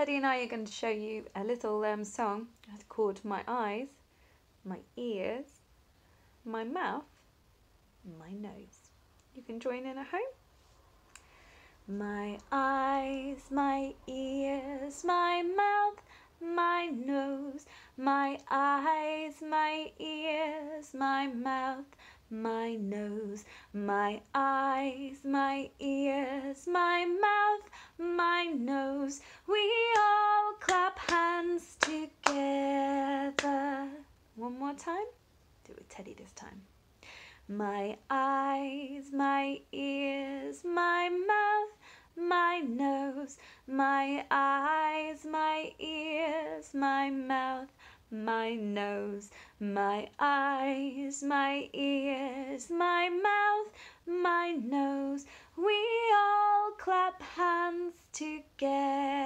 Teddy and I are going to show you a little um, song called My Eyes, My Ears, My Mouth, My Nose. You can join in at home. My eyes, my ears, my mouth, my nose, my eyes, my ears, my mouth, my nose, my eyes, my ears, my mouth, my nose. We all clap hands together. One more time. Do it with Teddy this time. My eyes, my ears, my mouth, my nose, my eyes, my ears, my mouth, my nose, my eyes, my ears, my mouth, my nose. We all clap hands together.